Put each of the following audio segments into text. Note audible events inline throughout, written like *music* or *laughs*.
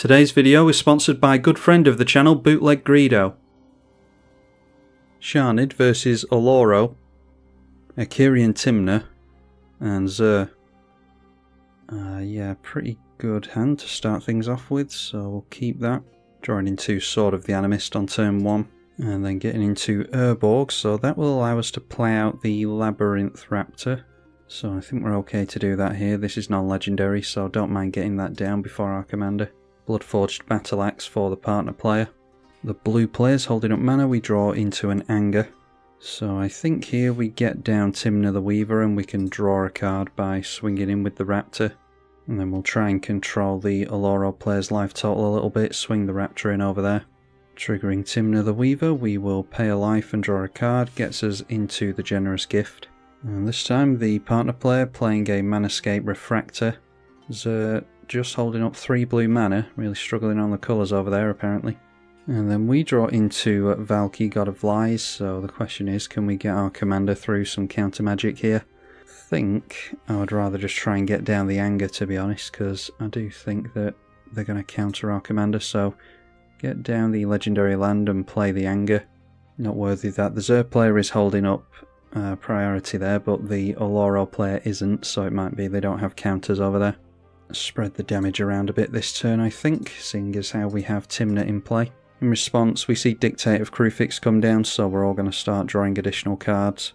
Today's video is sponsored by a good friend of the channel, Bootleg Greedo. Shanid versus Oloro, Akiri and Tymna, and Zur. Uh, yeah, pretty good hand to start things off with, so we'll keep that. Drawing into Sword of the Animist on turn 1, and then getting into Urborg, so that will allow us to play out the Labyrinth Raptor. So I think we're okay to do that here. This is non-legendary, so don't mind getting that down before our commander. Bloodforged Battle Axe for the partner player. The blue players holding up mana, we draw into an Anger. So I think here we get down Tymna the Weaver and we can draw a card by swinging in with the Raptor. And then we'll try and control the Oloro player's life total a little bit, swing the Raptor in over there. Triggering Tymna the Weaver, we will pay a life and draw a card, gets us into the Generous Gift. And this time the partner player playing a Manascape Refractor. Zur just holding up three blue mana, really struggling on the colours over there apparently. And then we draw into Valki, God of Lies, so the question is can we get our commander through some counter magic here? I think I would rather just try and get down the anger to be honest, because I do think that they're going to counter our commander, so get down the legendary land and play the anger. Not worthy that the Zur player is holding up uh, priority there, but the Oloro player isn't, so it might be they don't have counters over there. Spread the damage around a bit this turn, I think, seeing as how we have Tymna in play. In response, we see Dictate of Kruphix come down, so we're all going to start drawing additional cards.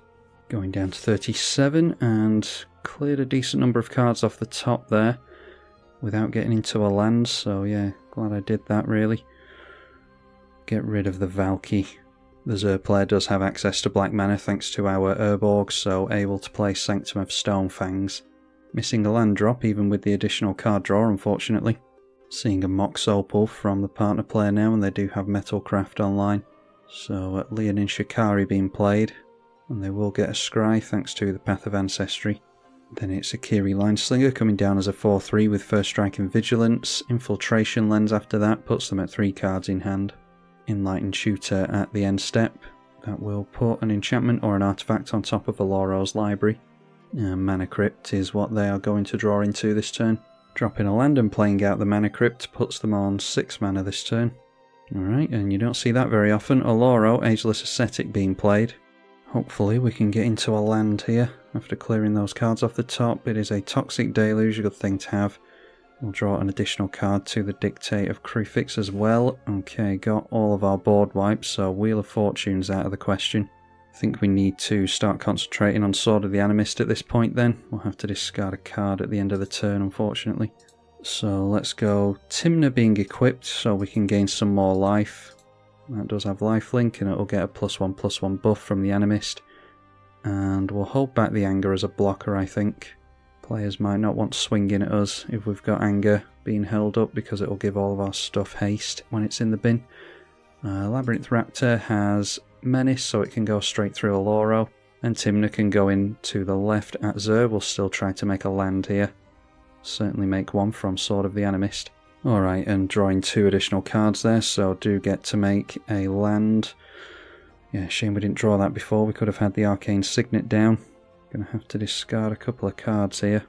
Going down to 37, and cleared a decent number of cards off the top there, without getting into a land, so yeah, glad I did that really. Get rid of the Valki. The Zur player does have access to black mana thanks to our Urborg, so able to play Sanctum of Stonefangs. Missing a land drop even with the additional card draw unfortunately. Seeing a Mox Opal from the partner player now and they do have Metalcraft online. So uh, Leonin Shikari being played and they will get a scry thanks to the Path of Ancestry. Then it's Akiri Lineslinger coming down as a 4-3 with First Strike and Vigilance. Infiltration Lens after that puts them at 3 cards in hand. Enlightened Tutor at the end step. That will put an enchantment or an artifact on top of Oloro's library. Mana Crypt is what they are going to draw into this turn. Dropping a land and playing out the Mana Crypt puts them on 6 mana this turn. Alright, and you don't see that very often. Oloro, Ageless Ascetic being played. Hopefully we can get into a land here after clearing those cards off the top. It is a Toxic Deluge, a good thing to have. We'll draw an additional card to the Dictate of Kruphix as well. Okay, got all of our board wipes, so Wheel of Fortune's out of the question. I think we need to start concentrating on Sword of the Animist at this point then. We'll have to discard a card at the end of the turn, unfortunately. So let's go Tymna being equipped so we can gain some more life. That does have lifelink and it'll get a plus one plus one buff from the Animist. And we'll hold back the Anger as a blocker, I think. Players might not want swinging at us if we've got anger being held up because it will give all of our stuff haste when it's in the bin. Uh, Labyrinth Raptor has Menace so it can go straight through Oloro and Tymna can go in to the left at Zur. We'll still try to make a land here. Certainly make one from Sword of the Animist. Alright, and drawing two additional cards there, so do get to make a land. Yeah, shame we didn't draw that before. We could have had the Arcane Signet down. Gonna have to discard a couple of cards here.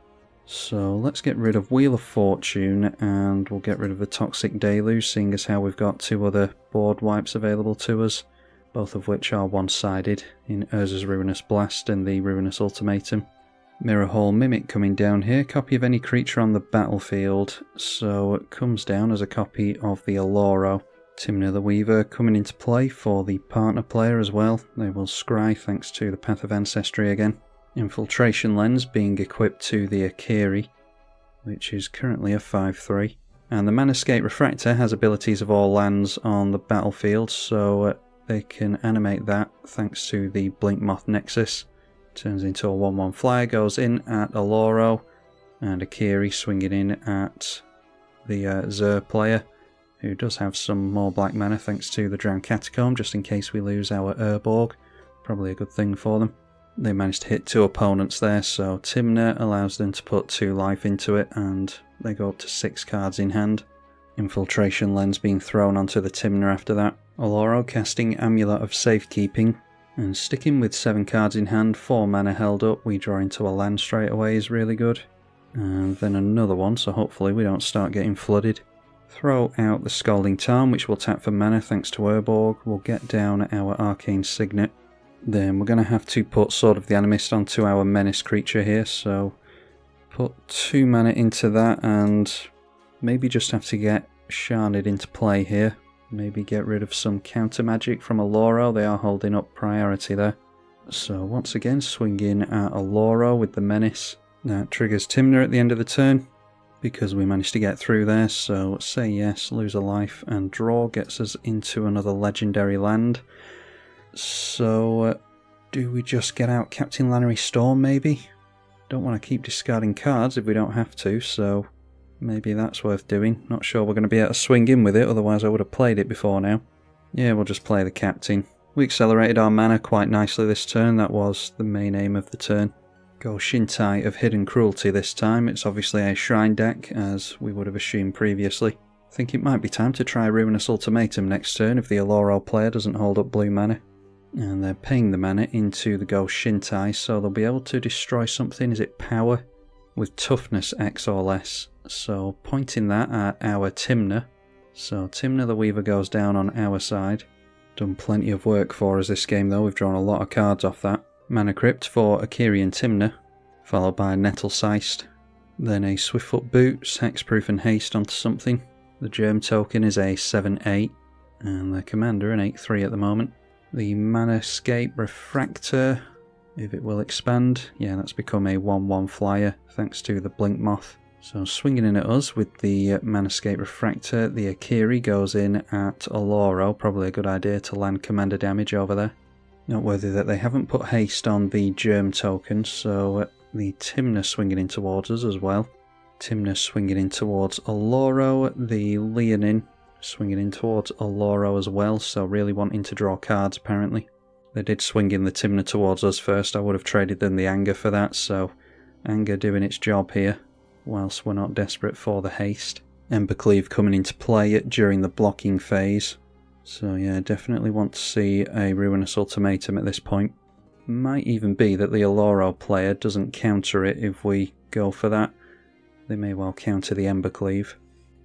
So let's get rid of Wheel of Fortune and we'll get rid of the Toxic Deluge, seeing as how we've got two other board wipes available to us, both of which are one-sided in Urza's Ruinous Blast and the Ruinous Ultimatum. Mirror Hall Mimic coming down here, copy of any creature on the battlefield, so it comes down as a copy of the Oloro. Tymna the Weaver coming into play for the partner player as well. They will scry thanks to the Path of Ancestry again. Infiltration lens being equipped to the Akiri, which is currently a 5-3. And the Manascape Refractor has abilities of all lands on the battlefield, so they can animate that thanks to the Blinkmoth Nexus. Turns into a 1-1 flyer, goes in at Oloro, and Akiri swinging in at the uh, player, who does have some more black mana thanks to the Drowned Catacomb, just in case we lose our Urborg. Probably a good thing for them. They managed to hit two opponents there, so Tymna allows them to put two life into it, and they go up to six cards in hand. Infiltration Lens being thrown onto the Tymna after that. Oloro casting Amulet of Safekeeping, and sticking with seven cards in hand, four mana held up, we draw into a land straight away is really good. And then another one, so hopefully we don't start getting flooded. Throw out the Scalding Tarn, which we'll tap for mana thanks to Urborg. We'll get down our Arcane Signet. Then we're going to have to put Sword of the Animist onto our Menace creature here, so put two mana into that and maybe just have to get Shanid into play here. Maybe get rid of some counter magic from Oloro, they are holding up priority there. So once again swing in at Oloro with the Menace. That triggers Tymna at the end of the turn because we managed to get through there. So say yes, lose a life, and draw gets us into another legendary land. So uh, do we just get out Captain Lannery Storm maybe? Don't want to keep discarding cards if we don't have to, so maybe that's worth doing. Not sure we're going to be able to swing in with it, otherwise I would have played it before now. Yeah, we'll just play the Captain. We accelerated our mana quite nicely this turn, that was the main aim of the turn. Go Shintai of Hidden Cruelty this time. It's obviously a shrine deck, as we would have assumed previously. I think it might be time to try Ruinous Ultimatum next turn if the Oloro player doesn't hold up blue mana. And they're paying the mana into the Go Shintai, so they'll be able to destroy something, is it power? With toughness X or less. So pointing that at our Tymna. So Tymna the Weaver goes down on our side. Done plenty of work for us this game though, we've drawn a lot of cards off that. Mana Crypt for Akiri and Tymna, followed by Nettlecyst. Then a Swiftfoot Boots, Hexproof and Haste onto something. The Germ token is a 7-8, and the Commander an 8-3 at the moment. The Manascape Refractor, if it will expand, yeah, that's become a 1-1 flyer thanks to the Blink Moth. So swinging in at us with the uh, Manascape Refractor, the Akiri goes in at Oloro, probably a good idea to land commander damage over there. Noteworthy that they haven't put haste on the germ token, so uh, the Tymna swinging in towards us as well. Tymna swinging in towards Oloro, the Leonin swinging in towards Oloro as well, so really wanting to draw cards apparently. They did swing in the Tymna towards us first, I would have traded them the Anger for that, so Anger doing its job here, whilst we're not desperate for the haste. Embercleave coming into play during the blocking phase, so yeah, definitely want to see a Ruinous Ultimatum at this point. Might even be that the Oloro player doesn't counter it if we go for that. They may well counter the Embercleave.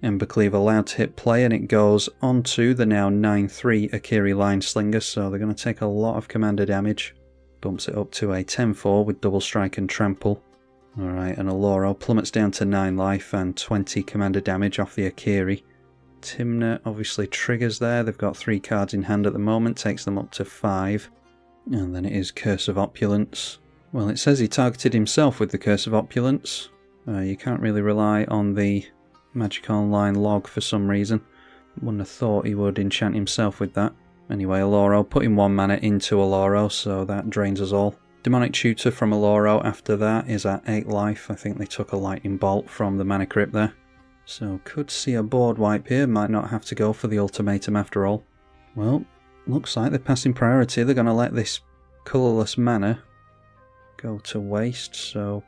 Embercleave allowed to hit play and it goes onto the now 9-3 Akiri Line Slinger, so they're going to take a lot of commander damage. Bumps it up to a 10-4 with double strike and trample. Alright, and Oloro plummets down to 9 life and 20 commander damage off the Akiri. Tymna obviously triggers there. They've got three cards in hand at the moment, takes them up to five. And then it is Curse of Opulence. Well, it says he targeted himself with the Curse of Opulence. Uh, you can't really rely on the Magic Online log for some reason. Wouldn't have thought he would enchant himself with that. Anyway, Oloro, putting one mana into Oloro, so that drains us all. Demonic Tutor from Oloro after that is at 8 life. I think they took a Lightning Bolt from the Mana Crypt there. So could see a board wipe here, might not have to go for the ultimatum after all. Well, looks like they're passing priority, they're going to let this colourless mana go to waste, so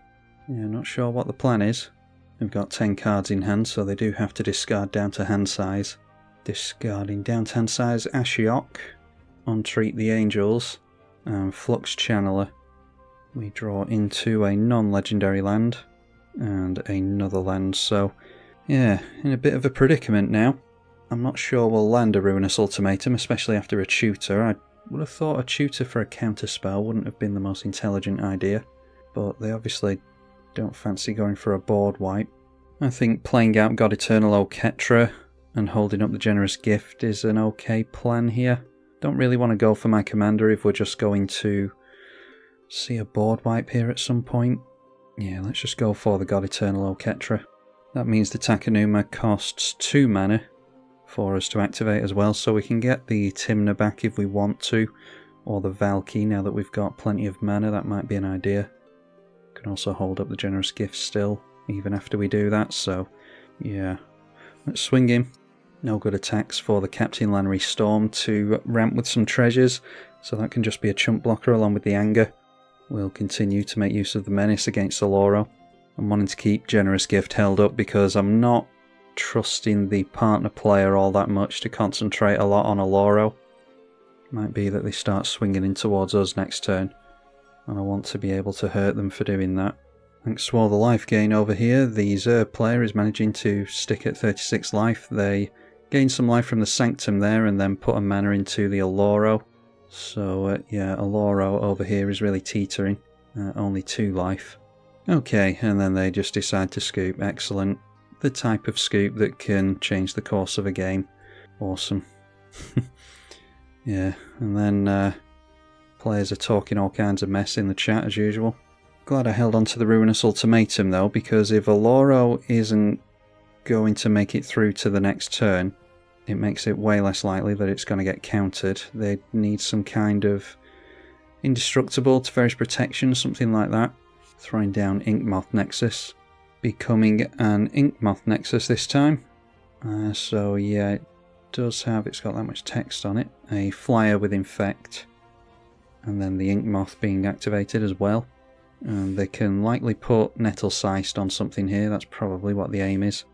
yeah, not sure what the plan is. They've got 10 cards in hand, so they do have to discard down to hand size. Discarding down to hand size Ashiok, Entreat the Angels, and Flux Channeler. We draw into a non-legendary land and another land, so yeah, in a bit of a predicament now. I'm not sure we'll land a Ruinous Ultimatum, especially after a tutor. I would have thought a tutor for a counter spell wouldn't have been the most intelligent idea, but they obviously don't fancy going for a board wipe. I think playing out God Eternal Oketra and holding up the Generous Gift is an okay plan here. Don't really want to go for my commander if we're just going to see a board wipe here at some point. Yeah, let's just go for the God Eternal Oketra. That means the Takenuma costs 2 mana for us to activate as well, so we can get the Tymna back if we want to, or the Valki now that we've got plenty of mana, that might be an idea. Can also hold up the Generous Gift still, even after we do that, so yeah. Let's swing him. No good attacks for the Captain Lannery Storm to ramp with some treasures, so that can just be a chump blocker along with the Anger. We'll continue to make use of the Menace against Oloro. I'm wanting to keep Generous Gift held up because I'm not trusting the partner player all that much to concentrate a lot on Oloro. Might be that they start swinging in towards us next turn, and I want to be able to hurt them for doing that. Thanks to all the life gain over here, the Zur player is managing to stick at 36 life. They gain some life from the Sanctum there and then put a mana into the Oloro. So uh, yeah, Oloro over here is really teetering. Uh, only 2 life. Okay, and then they just decide to scoop. Excellent. The type of scoop that can change the course of a game. Awesome. *laughs* yeah, and then uh, players are talking all kinds of mess in the chat as usual. Glad I held on to the Ruinous Ultimatum though, because if Oloro isn't going to make it through to the next turn, it makes it way less likely that it's going to get countered. They need some kind of indestructible Teferi's protection, something like that. Throwing down Inkmoth Nexus. Becoming an Inkmoth Nexus this time. Uh, so yeah, it does have, it's got that much text on it. A flyer with Infect. And then the ink moth being activated as well. And they can likely put Nettlecyst on something here, that's probably what the aim is.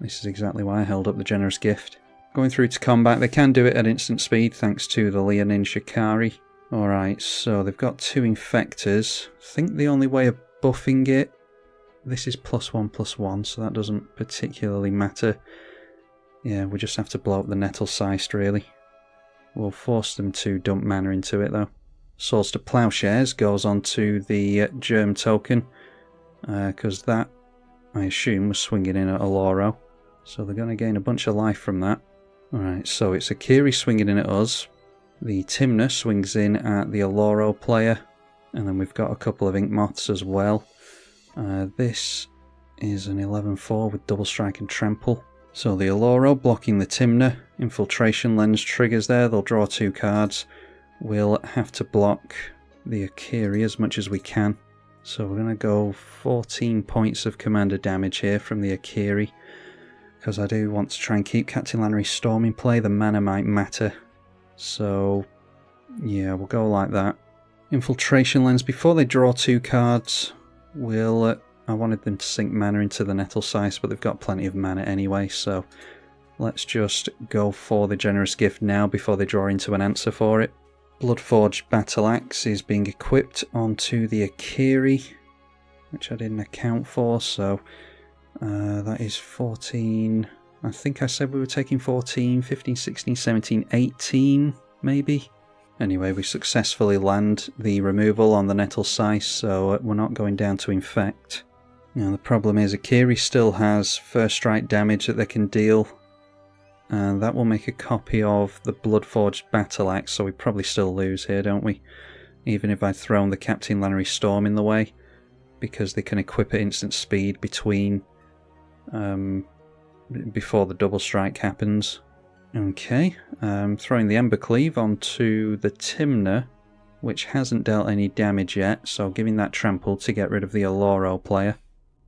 This is exactly why I held up the Generous Gift. Going through to combat, they can do it at instant speed thanks to the Leonin Shikari. Alright, so they've got two Infectors. I think the only way of buffing it, this is plus one plus one, so that doesn't particularly matter. Yeah, we just have to blow up the Nettlecyst really. We'll force them to dump mana into it though. Swords to Plowshares goes on to the uh, Germ token, because uh, that, I assume, was swinging in at Oloro. So they're going to gain a bunch of life from that. Alright, so it's Akiri swinging in at us. The Tymna swings in at the Oloro player. And then we've got a couple of Ink Moths as well. Uh, this is an 11-4 with double strike and trample. So the Oloro blocking the Tymna. Infiltration lens triggers there. They'll draw two cards. We'll have to block the Akiri as much as we can. So we're going to go 14 points of commander damage here from the Akiri. Because I do want to try and keep Captain Lannery's Storm in play. The mana might matter. So, yeah, we'll go like that. Infiltration Lens. Before they draw two cards, we'll... Uh, I wanted them to sink mana into the Nettlecyst, but they've got plenty of mana anyway, so... Let's just go for the Generous Gift now before they draw into an answer for it. Bloodforged Battle Axe is being equipped onto the Akiri, which I didn't account for, so uh, that is 14. I think I said we were taking 14, 15, 16, 17, 18, maybe. Anyway, we successfully land the removal on the Nettlecyst, so we're not going down to infect. Now the problem is Akiri still has first strike damage that they can deal and that will make a copy of the Bloodforged Battle Axe, so we probably still lose here, don't we? Even if I'd thrown the Captain Lannery Storm in the way, because they can equip at instant speed between um, before the double strike happens. Okay, um, throwing the Embercleave onto the Tymna, which hasn't dealt any damage yet, so giving that trample to get rid of the Oloro player.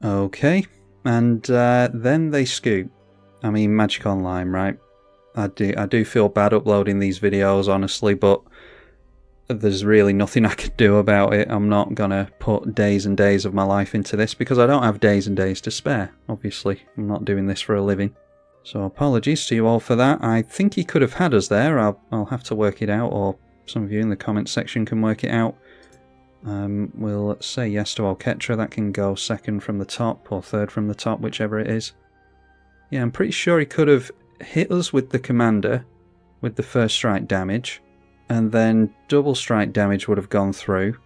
Okay, and uh, then they scoop. I mean, Magic Online, right? I do, I do feel bad uploading these videos, honestly, but there's really nothing *laughs* I can do about it. I'm not gonna put days and days of my life into this because I don't have days and days to spare, obviously. I'm not doing this for a living. So apologies to you all for that. I think he could have had us there. I'll, I'll have to work it out, or some of you in the comments section can work it out. Um, we'll say yes to Oketra. That can go second from the top, or third from the top, whichever it is. Yeah, I'm pretty sure he could have hit us with the commander with the first strike damage, and then double strike damage would have gone through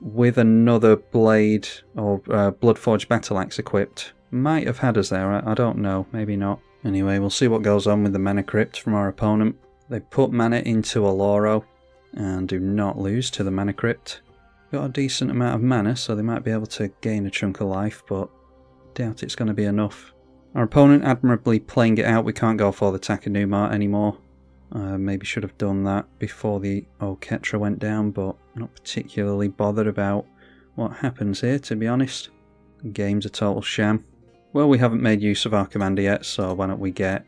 with another blade or uh, Bloodforged Battle Axe equipped. Might have had us there, I, I don't know, maybe not. Anyway, we'll see what goes on with the Mana Crypt from our opponent. They put mana into Oloro and do not lose to the Mana Crypt. Got a decent amount of mana, so they might be able to gain a chunk of life, but doubt it's going to be enough. Our opponent admirably playing it out. We can't go for the Takenuma anymore. Uh, maybe should have done that before the Oketra went down, but not particularly bothered about what happens here, to be honest. Game's a total sham. Well, we haven't made use of our commander yet, so why don't we get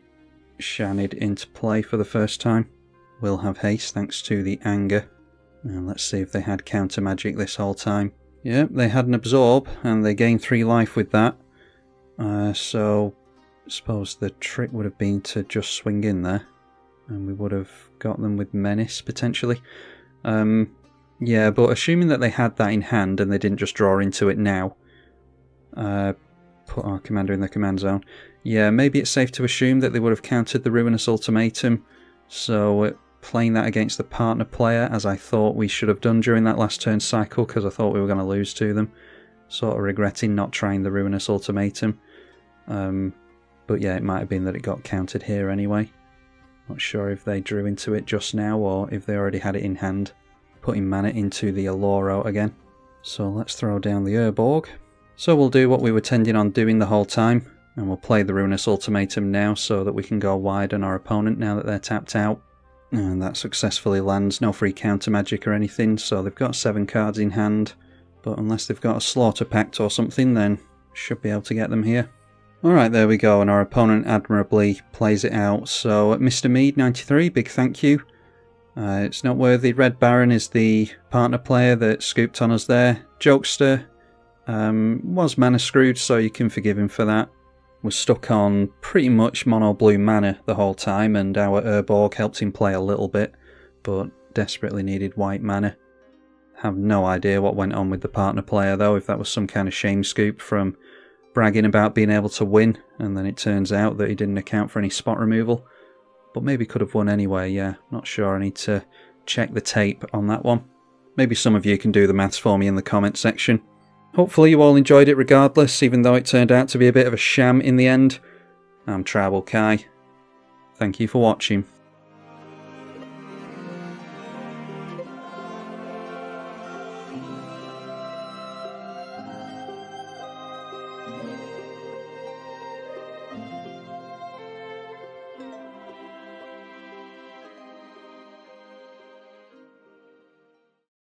Shanid into play for the first time. We'll have haste thanks to the anger. And let's see if they had counter magic this whole time. Yep, they had an absorb, and they gained 3 life with that. Uh, so, I suppose the trick would have been to just swing in there, and we would have got them with Menace potentially. Um, yeah, but assuming that they had that in hand and they didn't just draw into it now, Uh, put our commander in the command zone. Yeah, maybe it's safe to assume that they would have countered the Ruinous Ultimatum. So playing that against the partner player, as I thought we should have done during that last turn cycle, because I thought we were going to lose to them. Sort of regretting not trying the Ruinous Ultimatum. Um, but yeah, it might have been that it got countered here anyway. Not sure if they drew into it just now or if they already had it in hand. Putting mana into the Oloro again. So let's throw down the Urborg. So we'll do what we were tending on doing the whole time. And we'll play the Ruinous Ultimatum now so that we can go wide on our opponent now that they're tapped out. And that successfully lands. No free counter magic or anything. So they've got seven cards in hand. But unless they've got a Slaughter Pact or something then should be able to get them here. Alright, there we go, and our opponent admirably plays it out. So, Mr. Mead, 93, big thank you. Uh, it's noteworthy, Red Baron is the partner player that scooped on us there. Jokester um, was mana screwed, so you can forgive him for that. Was stuck on pretty much mono blue mana the whole time, and our Urborg helped him play a little bit, but desperately needed white mana. Have no idea what went on with the partner player though, if that was some kind of shame scoop from bragging about being able to win, and then it turns out that he didn't account for any spot removal. But maybe could have won anyway, yeah. Not sure, I need to check the tape on that one. Maybe some of you can do the maths for me in the comment section. Hopefully you all enjoyed it regardless, even though it turned out to be a bit of a sham in the end. I'm Tribal Kai. Thank you for watching.